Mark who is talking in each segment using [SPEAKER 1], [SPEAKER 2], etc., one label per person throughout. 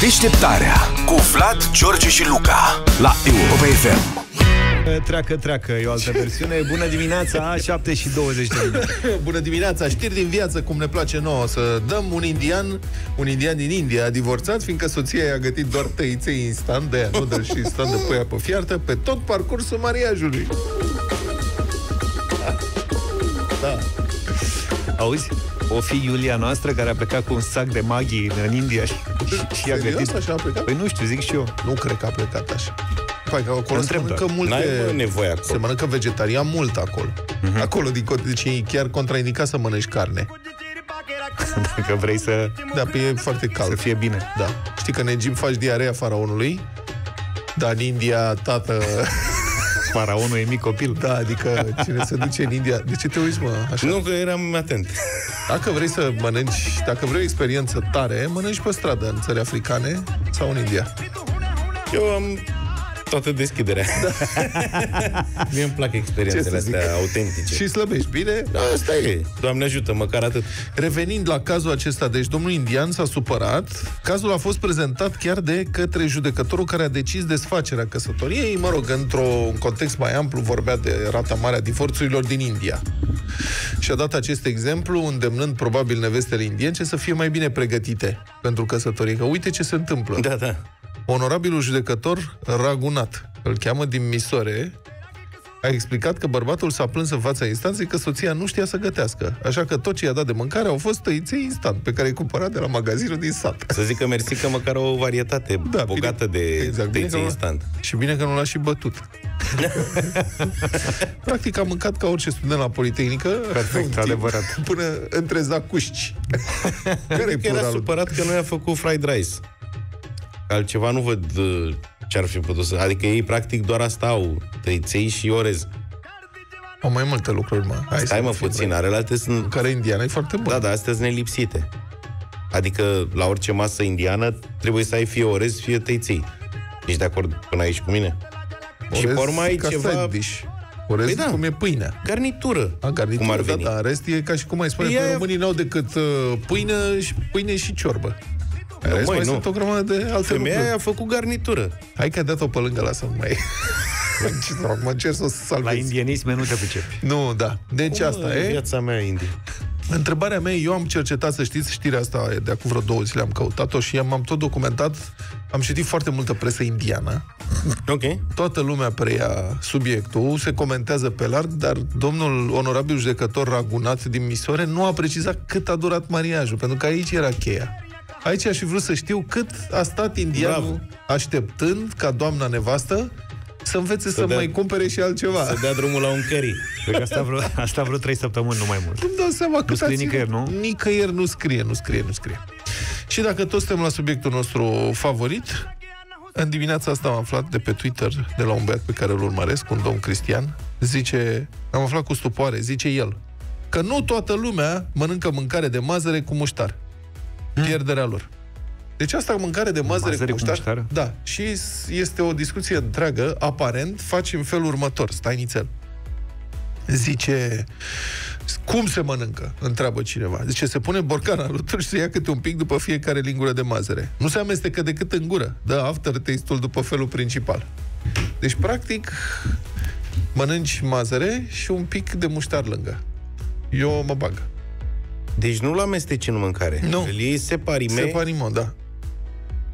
[SPEAKER 1] Deșteptarea cu Vlad, George și Luca la Europa FM.
[SPEAKER 2] Treacă, treacă, e o altă versiune. Bună dimineața, 7 și 20 de minute.
[SPEAKER 3] Bună dimineața, știri din viață, cum ne place nouă să dăm un indian, un indian din India a divorțat, fiindcă soția i-a gătit doar tăiței instant, de aia nu și instant de păia pe fiartă, pe tot parcursul mariajului.
[SPEAKER 2] Da. Auzi? O fi Iulia noastră care a plecat cu un sac de maghi în India și, și a
[SPEAKER 3] Serios?
[SPEAKER 2] gătit...
[SPEAKER 3] Așa a plecat?
[SPEAKER 2] Păi nu știu, zic și eu.
[SPEAKER 3] Nu cred că a plecat așa. Păi că acolo se
[SPEAKER 2] Întreb
[SPEAKER 3] mănâncă
[SPEAKER 2] doar.
[SPEAKER 3] multe...
[SPEAKER 4] N-ai, bă, nevoie acolo.
[SPEAKER 3] Se mănâncă vegetarian mult acolo.
[SPEAKER 2] Mhm.
[SPEAKER 3] Acolo, din cont- deci e chiar contraindicat să mănânci carne.
[SPEAKER 2] Dacă vrei să,
[SPEAKER 3] Da, pe e foarte
[SPEAKER 2] să
[SPEAKER 3] cald.
[SPEAKER 2] fie bine.
[SPEAKER 3] Da. Știi că în Egipt faci diarea faraonului, dar în India, tată...
[SPEAKER 2] Faraonul e mic copil.
[SPEAKER 3] Da, adică cine se duce în India... De ce te uiți, mă, așa?
[SPEAKER 4] Nu, că eram atent.
[SPEAKER 3] Dacă vrei să mănânci, dacă vrei o experiență tare, mănânci pe stradă în țări africane sau în India.
[SPEAKER 4] Eu am toată deschiderea. Da. Mie îmi plac experiențele
[SPEAKER 3] Ce să zic?
[SPEAKER 4] astea autentice.
[SPEAKER 3] Și slăbești, bine?
[SPEAKER 4] Asta e. Doamne ajută, măcar atât.
[SPEAKER 3] Revenind la cazul acesta, deci domnul indian s-a supărat. Cazul a fost prezentat chiar de către judecătorul care a decis desfacerea căsătoriei. Mă rog, într-un context mai amplu vorbea de rata mare a divorțurilor din India. Și a dat acest exemplu, îndemnând probabil nevestele indience să fie mai bine pregătite pentru căsătorie. Că uite ce se întâmplă.
[SPEAKER 4] Da, da.
[SPEAKER 3] Onorabilul judecător Ragunat, îl cheamă din Misore, a explicat că bărbatul s-a plâns în fața instanței că soția nu știa să gătească. Așa că tot ce i-a dat de mâncare au fost tăiței instant, pe care îi cumpărat de la magazinul din sat.
[SPEAKER 4] Să zic că mersi că măcar o varietate
[SPEAKER 3] Da,
[SPEAKER 4] bogată
[SPEAKER 3] bine.
[SPEAKER 4] de
[SPEAKER 3] Exact, bine
[SPEAKER 4] tăițe
[SPEAKER 3] că nu-
[SPEAKER 4] instant.
[SPEAKER 3] Și bine că nu l-a și bătut. Practic a mâncat ca orice student la Politehnică.
[SPEAKER 2] Perfect,
[SPEAKER 3] un timp,
[SPEAKER 2] adevărat.
[SPEAKER 3] Până între zacuști. care e
[SPEAKER 4] Că era
[SPEAKER 3] pluralul?
[SPEAKER 4] supărat că nu i-a făcut fried rice. Altceva nu văd uh, ce ar fi putut să... Adică ei practic doar asta au, tăiței și orez.
[SPEAKER 3] Au mai multe lucruri, mă. Hai
[SPEAKER 4] Stai
[SPEAKER 3] să
[SPEAKER 4] mă
[SPEAKER 3] fim
[SPEAKER 4] puțin,
[SPEAKER 3] mai-
[SPEAKER 4] arelate sunt...
[SPEAKER 3] Care indiană e foarte bun.
[SPEAKER 4] Da, da, astea sunt nelipsite. Adică la orice masă indiană trebuie să ai fie orez, fie tăiței. Ești de acord până aici cu mine? și pe urmă ai
[SPEAKER 3] ca
[SPEAKER 4] ceva...
[SPEAKER 3] side dish. Orez
[SPEAKER 4] Păi da.
[SPEAKER 3] cum e pâinea.
[SPEAKER 4] Garnitură.
[SPEAKER 3] A, garnitură,
[SPEAKER 4] cum ar
[SPEAKER 3] da,
[SPEAKER 4] veni.
[SPEAKER 3] da, în rest e ca și cum ai spune,
[SPEAKER 4] Păi
[SPEAKER 3] că
[SPEAKER 4] aia-
[SPEAKER 3] românii n-au decât uh, pâine și, pâine și ciorbă. În
[SPEAKER 4] Nu,
[SPEAKER 3] rest
[SPEAKER 4] măi,
[SPEAKER 3] mai
[SPEAKER 4] nu.
[SPEAKER 3] sunt o grămadă de alte
[SPEAKER 4] Femeia
[SPEAKER 3] lucruri.
[SPEAKER 4] a făcut garnitură.
[SPEAKER 3] Hai că a dat-o pe lângă, lasă-mă mai... Ce să fac, mă încerc să o
[SPEAKER 2] La
[SPEAKER 3] salvez.
[SPEAKER 2] indienisme nu te pricepi.
[SPEAKER 3] Nu, da. Deci
[SPEAKER 4] Cum,
[SPEAKER 3] asta e.
[SPEAKER 4] Viața mea indie.
[SPEAKER 3] Întrebarea mea, eu am cercetat, să știți, știrea asta e de acum vreo două zile am căutat-o și am, am tot documentat. Am citit foarte multă presă indiană.
[SPEAKER 4] Ok.
[SPEAKER 3] Toată lumea preia subiectul, se comentează pe larg, dar domnul onorabil judecător Ragunat din Misore nu a precizat cât a durat mariajul, pentru că aici era cheia. Aici aș fi vrut să știu cât a stat indianul
[SPEAKER 4] Bravo.
[SPEAKER 3] așteptând ca doamna nevastă să învețe să,
[SPEAKER 4] dea-
[SPEAKER 3] mai cumpere și altceva.
[SPEAKER 4] Să dea drumul la un curry.
[SPEAKER 2] Cred că asta vreo, asta vreo 3 săptămâni, nu mai mult.
[SPEAKER 3] Nu-mi dau seama cât
[SPEAKER 2] scrie
[SPEAKER 3] a ținut.
[SPEAKER 2] nicăieri, nu?
[SPEAKER 3] Nicăieri nu scrie, nu scrie, nu scrie. Și dacă toți suntem la subiectul nostru favorit, în dimineața asta am aflat de pe Twitter de la un băiat pe care îl urmăresc, un domn cristian, zice, am aflat cu stupoare, zice el, că nu toată lumea mănâncă mâncare de mazăre cu muștar. Pierderea lor. Deci asta mâncare de mazăre,
[SPEAKER 2] Mazăre
[SPEAKER 3] cu
[SPEAKER 2] cu
[SPEAKER 3] muștar,
[SPEAKER 2] muștar?
[SPEAKER 3] da, și s- este o discuție întreagă, aparent, faci în felul următor, stai nițel. Zice, cum se mănâncă? Întreabă cineva. Zice, se pune borcana alături și se ia câte un pic după fiecare lingură de mazăre. Nu se amestecă decât în gură. Dă aftertaste-ul după felul principal. Deci, practic, mănânci mazăre și un pic de muștar lângă. Eu mă bag.
[SPEAKER 4] Deci nu-l amesteci în mâncare.
[SPEAKER 3] Nu.
[SPEAKER 4] Îl iei separime.
[SPEAKER 3] Separimon, da.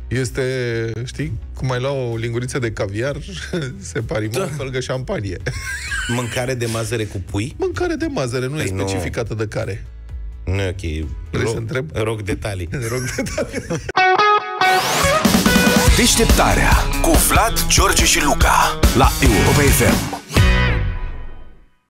[SPEAKER 3] Este, știi, cum ai lua o linguriță de caviar, separimon, da. pe lângă șampanie.
[SPEAKER 4] Mâncare de mazăre cu pui.
[SPEAKER 3] Mâncare de mazăre, nu e
[SPEAKER 4] Păi nu.
[SPEAKER 3] specificată de care.
[SPEAKER 4] Nu e ok.
[SPEAKER 3] Vrei să întreb?
[SPEAKER 4] Rog detalii.
[SPEAKER 3] Rog de
[SPEAKER 1] Deșteptarea cu Vlad, George și Luca la Europa FM.